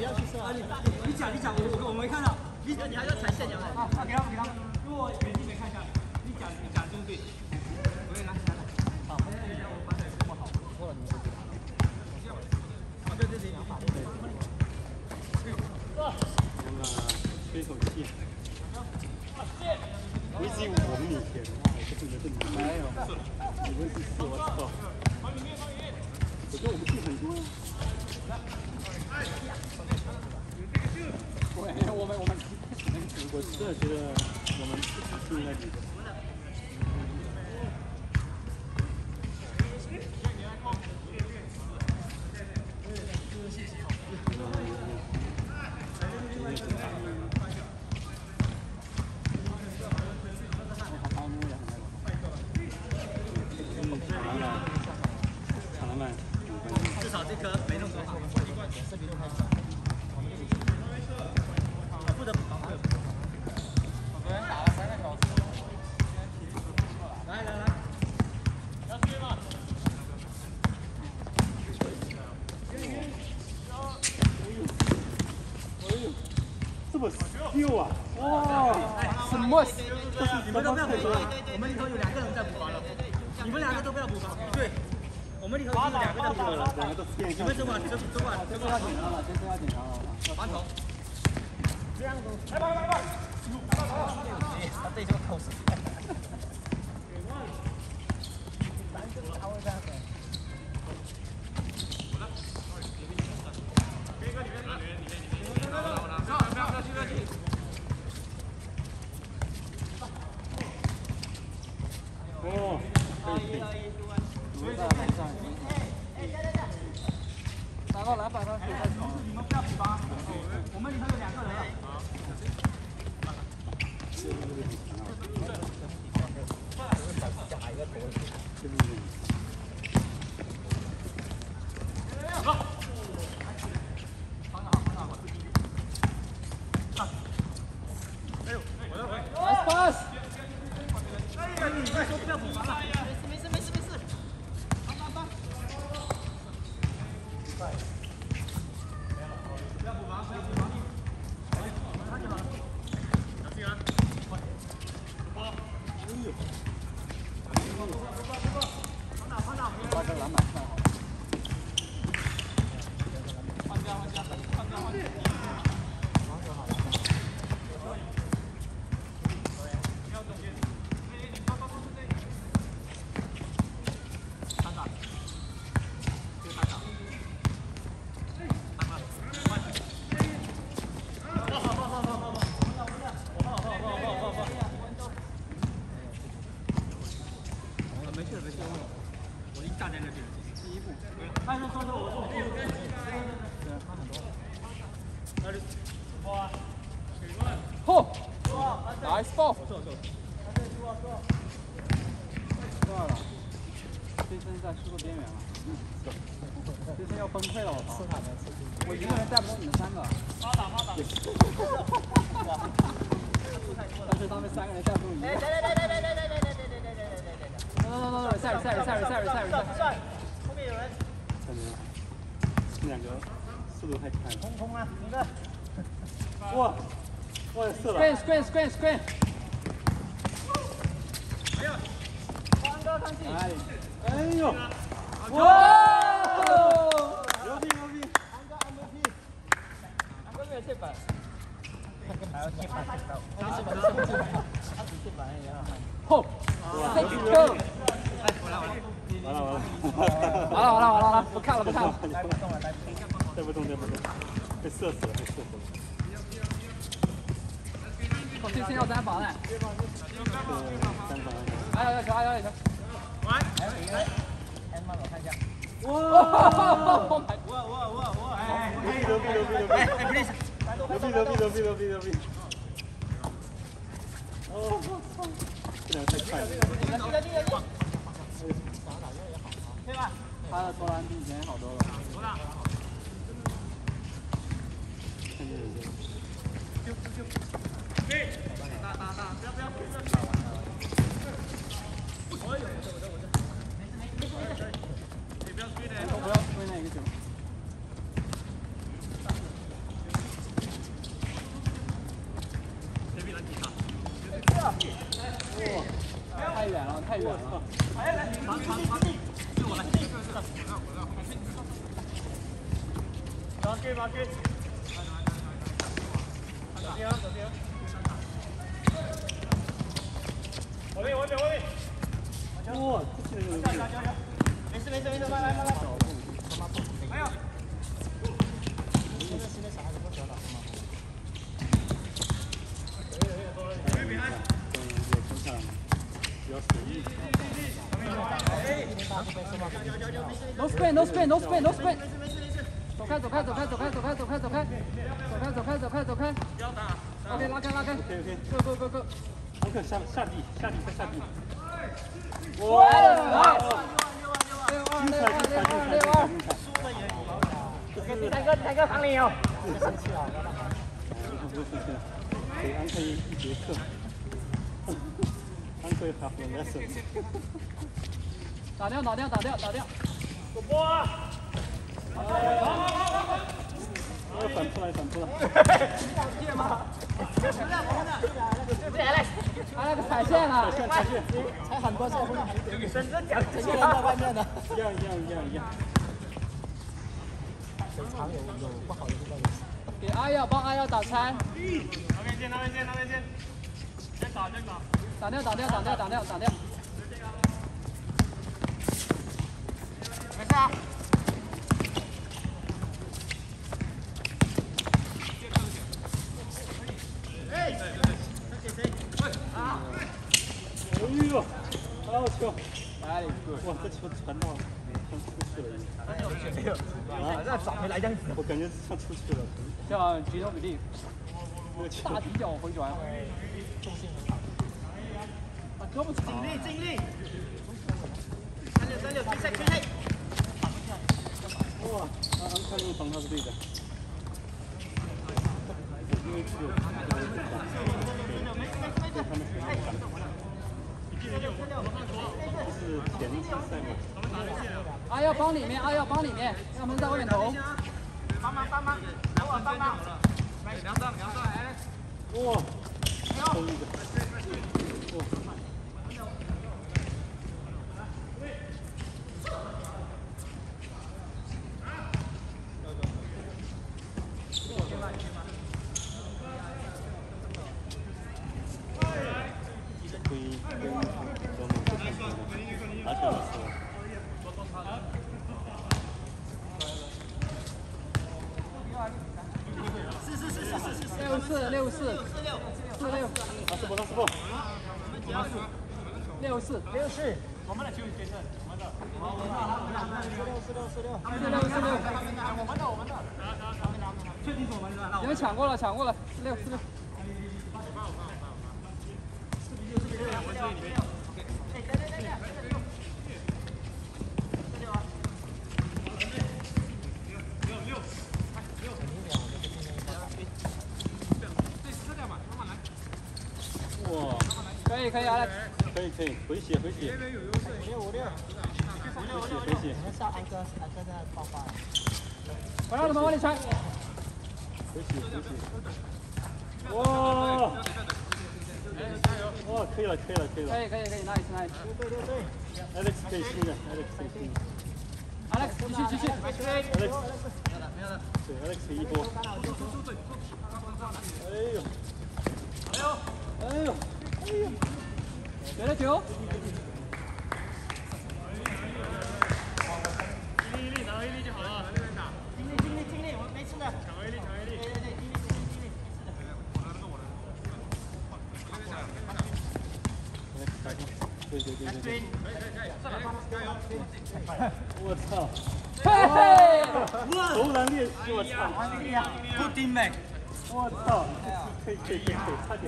你！讲你讲，我我没看到。你你还要踩线，然后啊，给他给他，因为我眼睛没看下。你讲你讲中对。我也来来来。好，我发现不好，错了你们给他。啊，对对对，两把对对。那么吹口气。我已经五米前，我不觉得你没有，你们是，我操！我觉得我们地很多。我，是觉得我们是应该比。至少这颗没弄多好。是比六开始。负责补防。我昨天打了三个小时。来来来。要接吗？这哇，什么？你们都不要补防，我们里头有两个人在补防了。你们两个都不要补防。对。我们里头就是两个在补防了。你们这把这这把这把紧张了，这要紧张了。完头。这样子。来吧来吧。他这就口水。他会！Nice ball。不错不错。断了，这身在输的边缘了。这身要崩溃了，我操！我一个人带不动你们三个。发打发打。但是他们三个人带不动你。来来来来来来来来来来来来。no no no no sorry sorry sorry sorry sorry sorry。后面有人。两个速度太快了。空空啊，你的。哇！哇，射了。Screen, screen, screen, screen. 哎呀，黄哥上去。哎，哎呦！哇！牛逼牛逼！黄哥 MVP。黄哥没有切板。还要切板，他是板，他是板，他只切板而已啊。吼！Thank you. 哎，我来我来。完了完了。完了完了完了完了，不看了不看了。带不动了，带不动。带不动带不动，被射死了被射死了。这先要单防嘞。三防。还有一球，还有一球。喂，还有一个。哎，慢我看一下。哇！我我我我哎，牛逼牛逼牛逼牛逼！哎哎，please。牛逼牛逼牛逼牛逼牛逼！哦，这两个太快了。对吧？他的投篮比以前好多了。不要不要不要要打完了。我有我这我这我这。没事没事没事。你不要追的。不要追那一个球。远了。来来，传传传递，是我来。马给马给。走边走边。我边我边我边。哇，这是那个。没事没事没事，慢慢慢慢。No spin, no spin, no spin, no spin。走开，走开，走开，走开，走开，走开，走开，走开，走开，走开，走开。OK，拉开，拉开。OK OK。Go go go go。OK，下下地，下底再下底。哇！六二六二六二六二。给你来个来个唐林哦！生气了，给安坤一节课，安坤还打掉打掉打掉打掉！主播，好好好好好！反出来反出来！你敢借吗？还有个踩线了。踩线，踩很多线。深圳讲这个人在外面呢。一样一样一样一样。给阿耀帮阿耀打拆。那边见，那边见，那边见。再打，再打。打掉，打掉，打掉，打掉，打掉。没事啊。哎，哇，这球传到传出去了。没有，啊，那找回来。我感觉像出去了。像吉诺比利，那个球大底脚回转。啊，胳膊。尽力尽力。三六三六，退赛退赛。哇，安安克入防他是对的。因为只有他们对他们很有感。这是田径赛吗？阿耀帮里面，阿耀帮里面，让他们在外面投。帮忙帮忙，等我帮忙。梁上梁上，哎。哇，抽一个。哇。可以跟我们不看球吗？打球的时候。是是是是是是。四。六。四六。四六。老师傅，老师傅。六。四六。四。我们的球先生，我们的。四六。四六。四六。四六。四六。我们的我们的。确定是我们的。你们抢过了，抢过了，四六。四六。哇，以可以，Alex。可以可以，回血回血。五六五六。回血回血。是安哥，安哥在爆发。我让你们往里传。回血回血。哇！哇，可以了可以了可以了。可以可以可以，nice nice。对对对。Alex 可以新的，Alex 可以新的。Alex，继续继续。Alex，对，Alex 一波。哎呦！哎呦！哎呀，得，一粒一粒拿一粒就好了，尽力尽力尽力，我没吃的，对对对，尽力尽力尽力，我，加油，我操，投篮练，我操，不麦，我操，腿腿腿腿，差点。